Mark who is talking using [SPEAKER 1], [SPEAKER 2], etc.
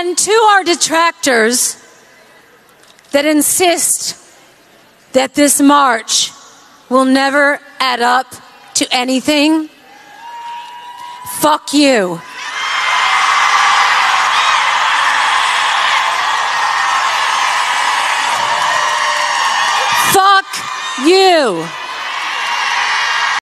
[SPEAKER 1] And to our detractors that insist that this march will never add up to anything, fuck you. Fuck you.